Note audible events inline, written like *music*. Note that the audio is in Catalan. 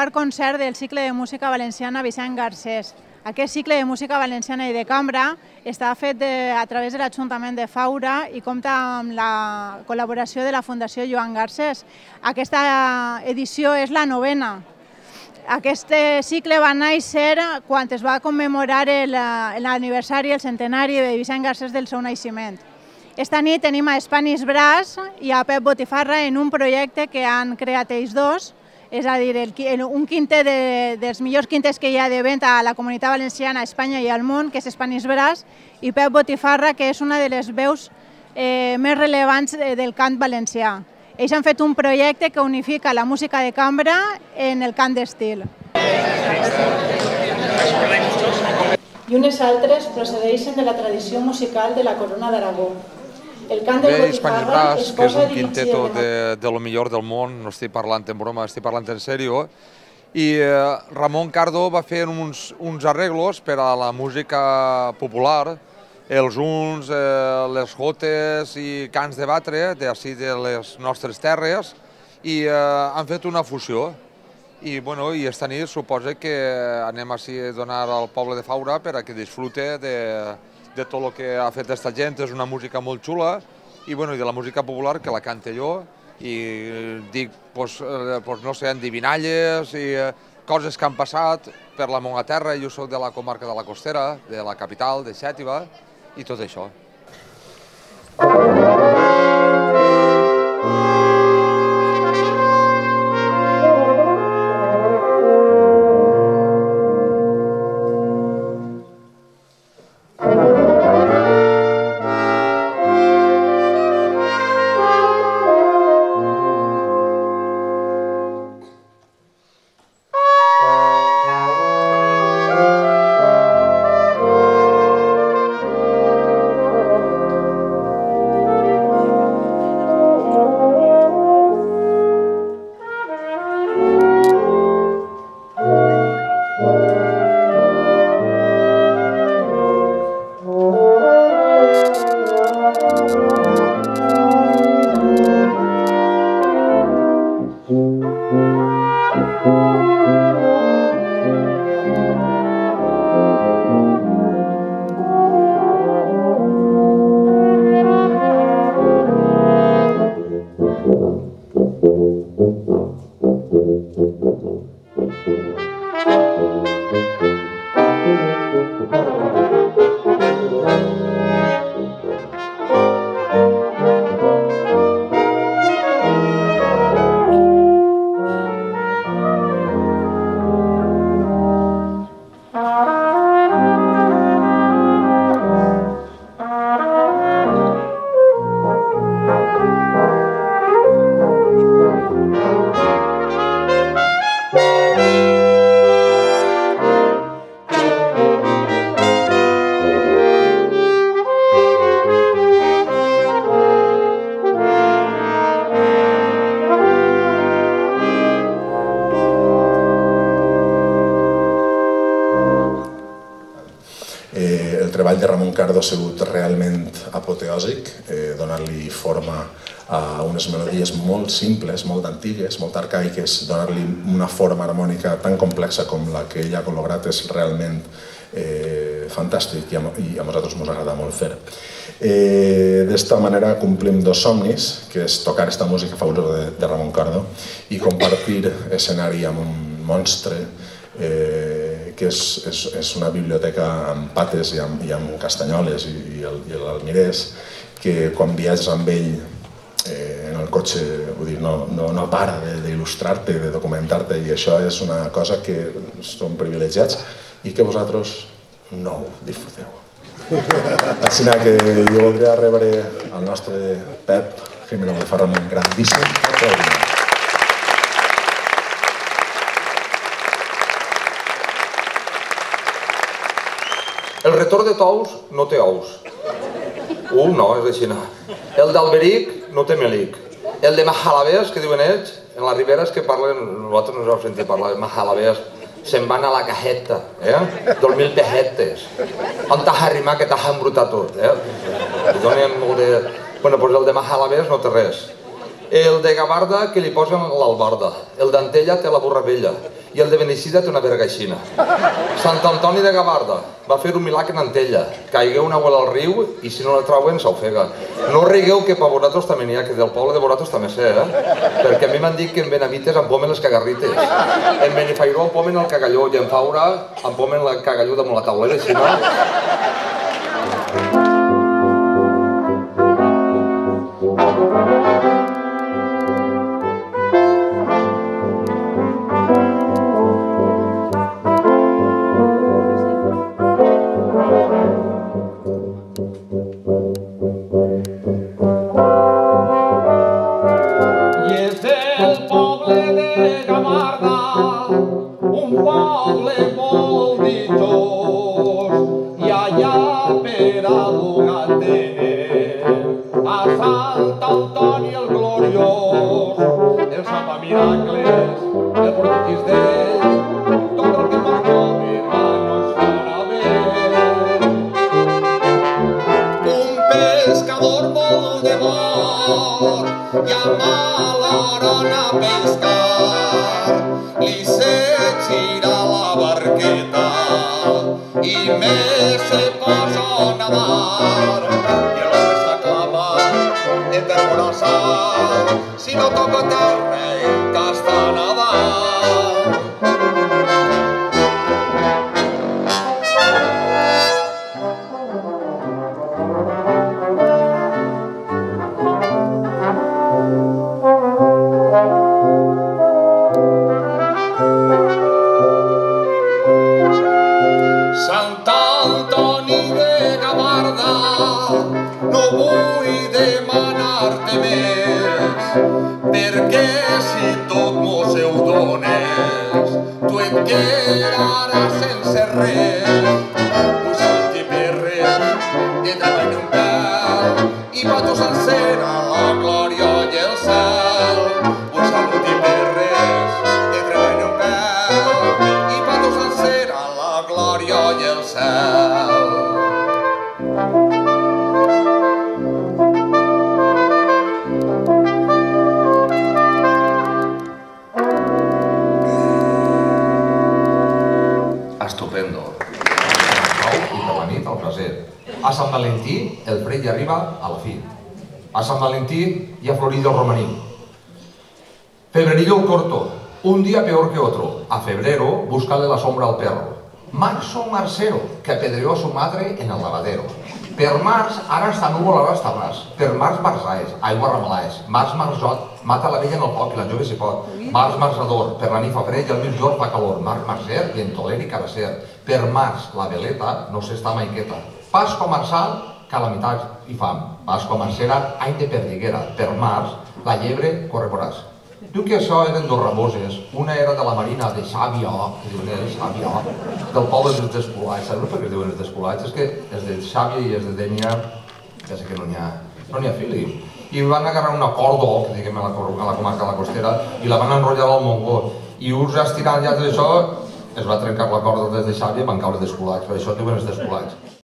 quart concert del cicle de música valenciana Vicent Garcés. Aquest cicle de música valenciana i de cambra està fet de, a través de l'Ajuntament de Faura i compta amb la col·laboració de la Fundació Joan Garcés. Aquesta edició és la novena. Aquest cicle va néixer quan es va commemorar l'aniversari, el centenari de Vicent Garcés del seu naixement. Esta nit tenim a Spanish Brass i a Pep Botifarra en un projecte que han creat ells dos, és a dir, el, un quintet de, dels millors quintets que hi ha de venda a la comunitat valenciana, a Espanya i al món, que és Spanish Brass, i Pep Botifarra, que és una de les veus eh, més rellevants del cant valencià. Ells han fet un projecte que unifica la música de cambra en el cant d'estil. I unes altres procedeixen de la tradició musical de la Corona d'Aragó, el cant del Bé, Spanish Brass, que és un quinteto de, de lo millor del món, no estic parlant en broma, estic parlant en sèrio, i eh, Ramon Cardo va fer uns, uns arreglos per a la música popular, els uns, eh, les jotes i cants de batre d'ací de les nostres terres, i eh, han fet una fusió. I, bueno, i esta nit suposa que anem així a donar al poble de Faura per a que disfrute de, de tot el que ha fet aquesta gent, és una música molt xula, i, bueno, i de la música popular que la cante jo, i dic, pues, eh, pues, no sé, endivinalles i eh, coses que han passat per la meva terra, jo soc de la comarca de la Costera, de la capital, de Xètiva, i tot això. Ha sigut realment apoteòsic, eh, donar-li forma a unes melodies molt simples, molt antigues, molt arcaiques, donar-li una forma harmònica tan complexa com la que ell ha lograt és realment eh, fantàstic i a, i a nosaltres ens agrada molt fer. Eh, D'esta manera complim dos somnis, que és tocar esta música fabulosa de, de Ramon Cardo i compartir escenari amb un monstre eh, que és, és, és una biblioteca amb pates i amb, i amb castanyoles i, i, el, i l'Almirés, que quan viatges amb ell eh, en el cotxe vull dir, no, no, no para d'il·lustrar-te, de documentar-te i això és una cosa que som privilegiats i que vosaltres no ho disfruteu. *laughs* Així que jo voldria rebre el nostre Pep Jimeno de Ferran grandíssim aplaudiment. El retorn de tous no té ous. Un no, és així. No. El d'Alberic no té melic. El de Mahalabès, que diuen ells, en les riberes que parlen, nosaltres no us heu sentit parlar de Mahalabès, se'n van a la cajeta, eh? Dos mil pejetes. On t'has arrimat que t'has embrutat tot, eh? Donen molt de... Bueno, doncs el de Mahalabès no té res. El de Gavarda, que li posen l'albarda. El d'Antella té la burra vella i el de Beneixida té una vergaixina. Sant Antoni de Gavarda va fer un milagre en Antella. Caigueu una abuela al riu i si no la trauen s'ofega. No rigueu que per vosaltres també n'hi ha, que del poble de vosaltres també sé, eh? Perquè a mi m'han dit que en Benavites em pomen les cagarrites. En Benifairó em pomen el cagalló i en Faura em pomen el cagalló damunt la taulera, si no... Oh. pescador modo de mar, llamaron a pescar, y se tira la barqueta, y me se pasó a nadar. Y el hombre está clamando, es vergonzosa, si no toco carne, hasta nadar. que si tot mos seus dones, tu et. A Sant Valentí el fred arriba a la. A Sant Valentí hi ha florido el romaní. Febrerillo corto. Un día peor que otro. A febrero búscale la sombra al perro. Marzo Marcero, que apedreó a su madre en el lavadero. Per març, ara està núvol, ara està. Per març, marçaes, aigua ramalaes. Març, marzot, mata la vella en el foc i la jove si pot. Març, marçador, per la nit fa fred i al mig fa calor. Març, marcer, ventoler i carasser. Per març, la veleta no s'està mai quieta. Pasqua marçal, calamitats i fam. Pasqua marcera, any de perdiguera. Per març, la llebre corre poràs. Diu que això eren dos ramoses. Una era de la Marina de Xàbia, que diuen de Xàbia, del poble dels Despolats. Saps per què es diuen els Despolats? És que és de Xàbia i és de Dènia, ja sé que no n'hi ha, no n'hi ha fili. I van agarrar una corda, que diguem a la, a la comarca de la costera, i la van enrotllar al Mongó. I uns estirant ja d'això, es va trencar la corda des de Xàbia i van caure despolats, per això diuen els despolats.